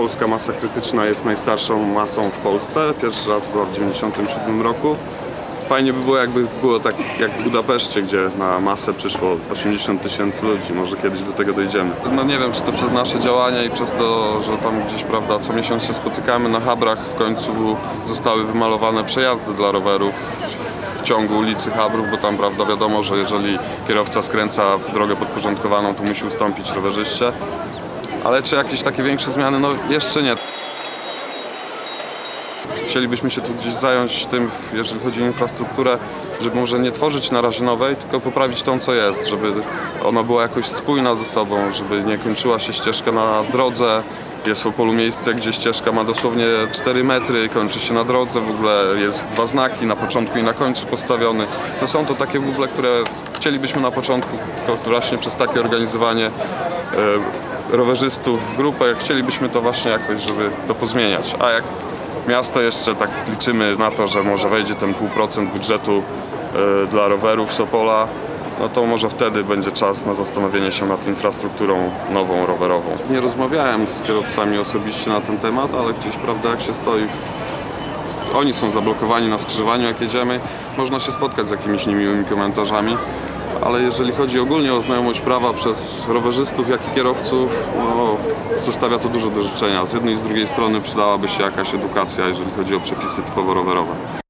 polska masa krytyczna jest najstarszą masą w Polsce. Pierwszy raz była w 1997 roku. Fajnie by było, jakby było tak jak w Budapeszcie, gdzie na masę przyszło 80 tysięcy ludzi. Może kiedyś do tego dojdziemy. No nie wiem, czy to przez nasze działania i przez to, że tam gdzieś, prawda, co miesiąc się spotykamy na Habrach, w końcu zostały wymalowane przejazdy dla rowerów w ciągu ulicy Habrów, bo tam, prawda, wiadomo, że jeżeli kierowca skręca w drogę podporządkowaną, to musi ustąpić rowerzyście. Ale czy jakieś takie większe zmiany? No jeszcze nie. Chcielibyśmy się tu gdzieś zająć tym, jeżeli chodzi o infrastrukturę, żeby może nie tworzyć na razie nowej, tylko poprawić tą, co jest, żeby ona była jakoś spójna ze sobą, żeby nie kończyła się ścieżka na drodze. Jest w Opolu miejsce, gdzie ścieżka ma dosłownie 4 metry, kończy się na drodze, w ogóle jest dwa znaki, na początku i na końcu postawiony. To są to takie w ogóle, które chcielibyśmy na początku właśnie przez takie organizowanie e, rowerzystów w grupę, chcielibyśmy to właśnie jakoś, żeby to pozmieniać. A jak miasto jeszcze tak liczymy na to, że może wejdzie ten pół procent budżetu e, dla rowerów Sopola, no to może wtedy będzie czas na zastanowienie się nad infrastrukturą nową rowerową. Nie rozmawiałem z kierowcami osobiście na ten temat, ale gdzieś prawda jak się stoi w... oni są zablokowani na skrzyżowaniu jak jedziemy, można się spotkać z jakimiś niemiłymi komentarzami. Ale jeżeli chodzi ogólnie o znajomość prawa przez rowerzystów, jak i kierowców, no, zostawia to dużo do życzenia. Z jednej i z drugiej strony przydałaby się jakaś edukacja, jeżeli chodzi o przepisy typowo rowerowe.